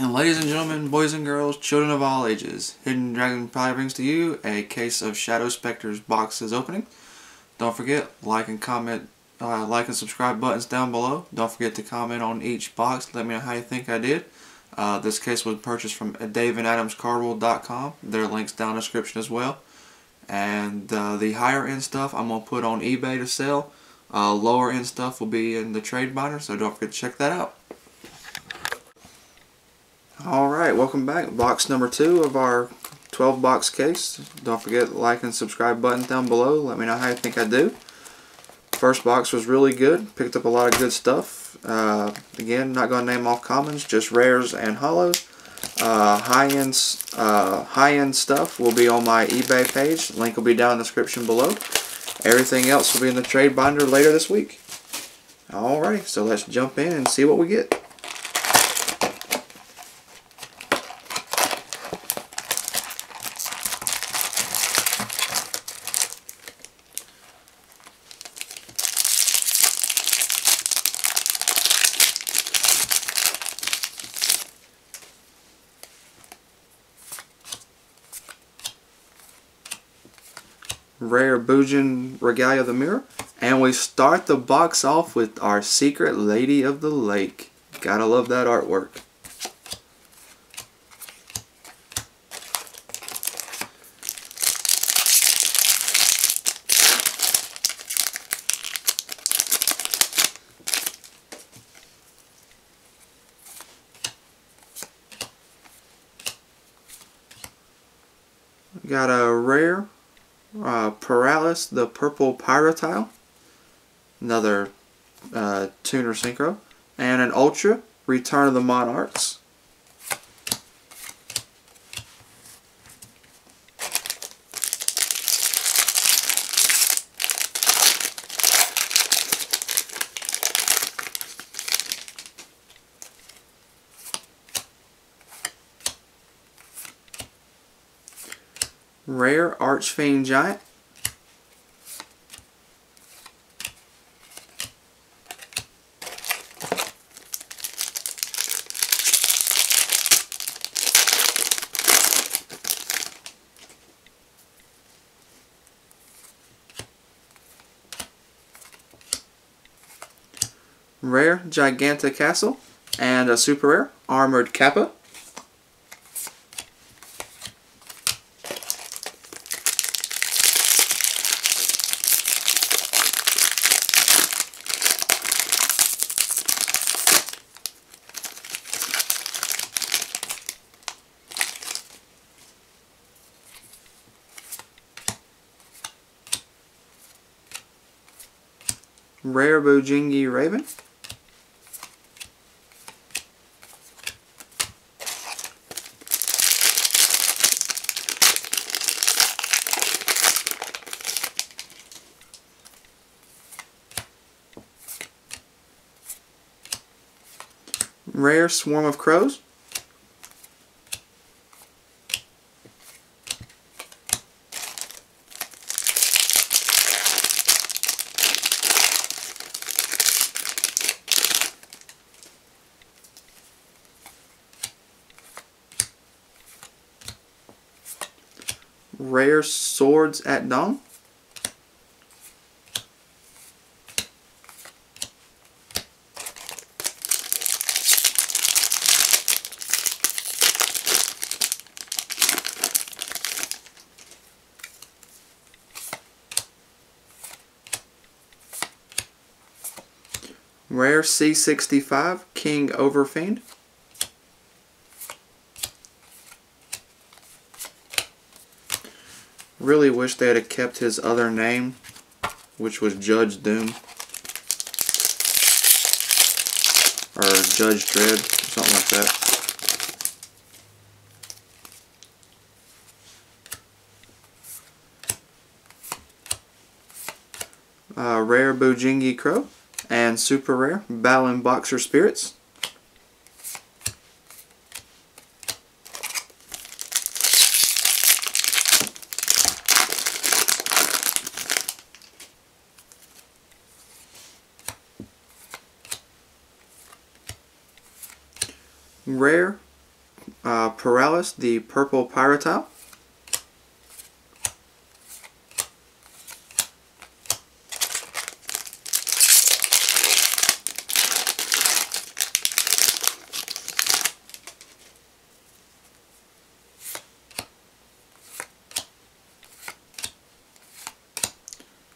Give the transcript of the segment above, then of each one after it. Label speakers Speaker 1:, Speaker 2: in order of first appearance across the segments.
Speaker 1: And ladies and gentlemen, boys and girls, children of all ages, Hidden Dragon probably brings to you a case of Shadow Specters boxes opening. Don't forget, like and comment, uh, like and subscribe buttons down below. Don't forget to comment on each box. Let me know how you think I did. Uh, this case was purchased from daveandadamscardworld.com. There are links down in the description as well. And uh, the higher end stuff I'm going to put on eBay to sell. Uh, lower end stuff will be in the trade binder, so don't forget to check that out. Alright, welcome back. Box number two of our 12 box case. Don't forget like and subscribe button down below. Let me know how you think I do. First box was really good. Picked up a lot of good stuff. Uh, again, not going to name off commons, just rares and holos. Uh, high-end uh, high-end stuff will be on my eBay page. Link will be down in the description below. Everything else will be in the trade binder later this week. Alright, so let's jump in and see what we get. Rare Bujin Regalia of the Mirror. And we start the box off with our Secret Lady of the Lake. Gotta love that artwork. Got a rare uh, Paralis, the purple Pyrotile, another uh, tuner synchro, and an Ultra, Return of the Monarchs. Rare Archfiend Giant. Rare Giganticastle and a super rare Armored Kappa. Rare Bujingi Raven. Rare Swarm of Crows. Rare Swords at Dawn. Rare C65 King Overfiend. Really wish they had kept his other name, which was Judge Doom. Or Judge Dredd, something like that. Uh, rare Bujingi Crow and super rare Battlin' Boxer Spirits. Rare uh, Paralis, the purple Pyrotile.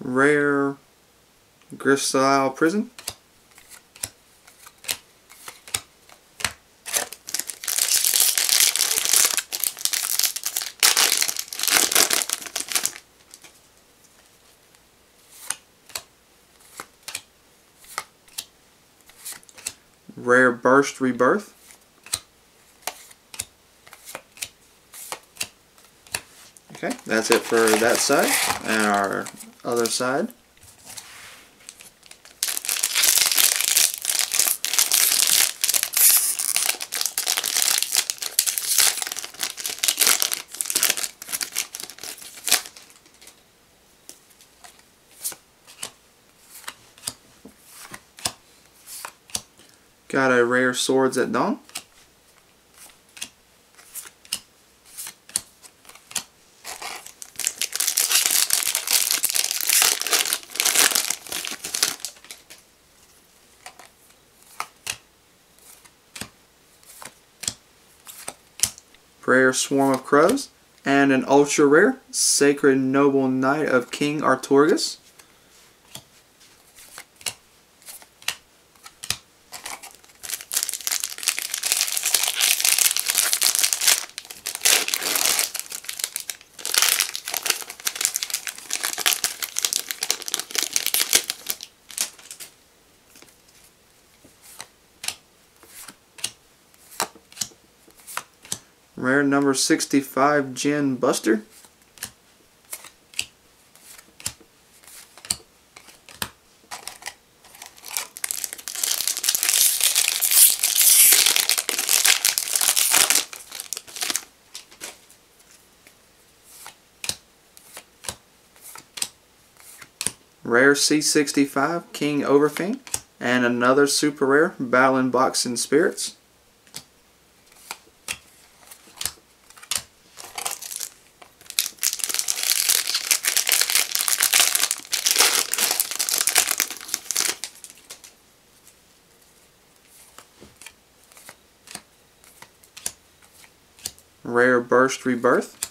Speaker 1: Rare Gristyle Prison. Rare Burst Rebirth. Okay, that's it for that side. And our other side. Got a rare Swords at Dawn. Rare Swarm of Crows. And an ultra rare Sacred Noble Knight of King Artorigus. Rare number 65 Djinn Buster. Rare C65 King Overfiend. And another super rare Battling Boxing Spirits. Rare Burst Rebirth.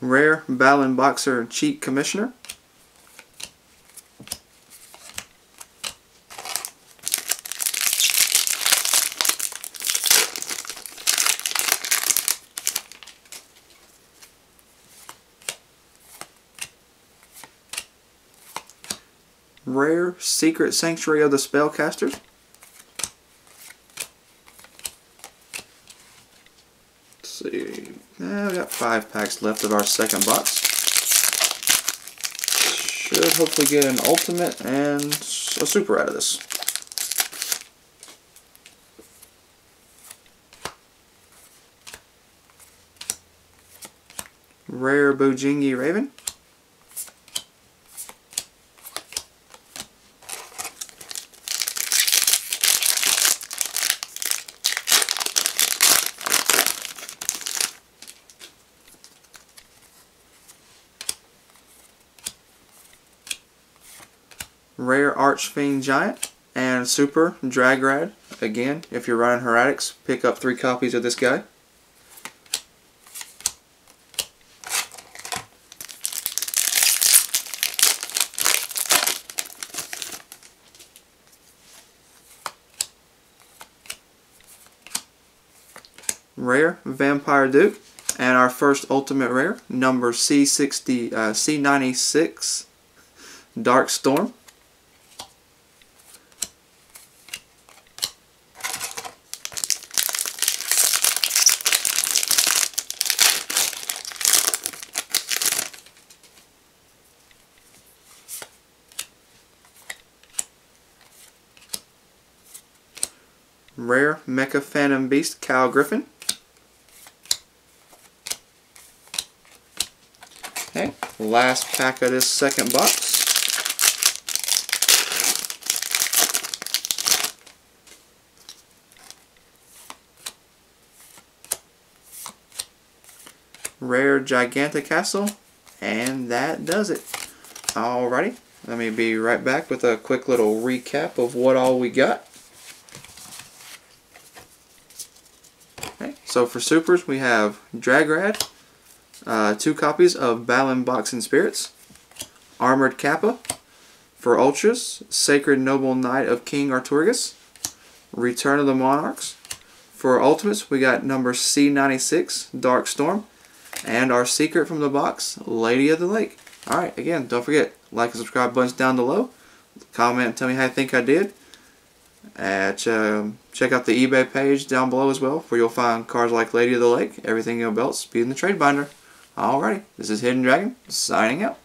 Speaker 1: Rare Battling Boxer Cheat Commissioner. Rare Secret Sanctuary of the Spellcasters. Let's see. Now we got five packs left of our second box. Should hopefully get an ultimate and a super out of this. Rare Bujingi Raven. Rare Archfiend Giant, and Super Dragard. Again, if you're running Hieratics, pick up three copies of this guy. Rare Vampire Duke, and our first Ultimate Rare, number C60, uh, C96 Dark Storm. Rare Mecha Phantom Beast Cal Griffin. Okay, last pack of this second box. Rare Giganticastle, and that does it. Alrighty, let me be right back with a quick little recap of what all we got. Okay, so for supers we have Dragard, uh, two copies of Battlin' Boxing Spirits, Armored Kappa, for Ultras, Sacred Noble Knight of King Artorigus, Return of the Monarchs. For Ultimates, we got number C96, Dark Storm, and our secret from the box, Lady of the Lake. Alright, again, don't forget, like and subscribe buttons down below. Comment and tell me how you think I did. At, um, check out the eBay page down below as well, where you'll find cards like Lady of the Lake, Everything in Your Belt, Speed in the Trade Binder. Alrighty, this is Hidden Dragon, signing out.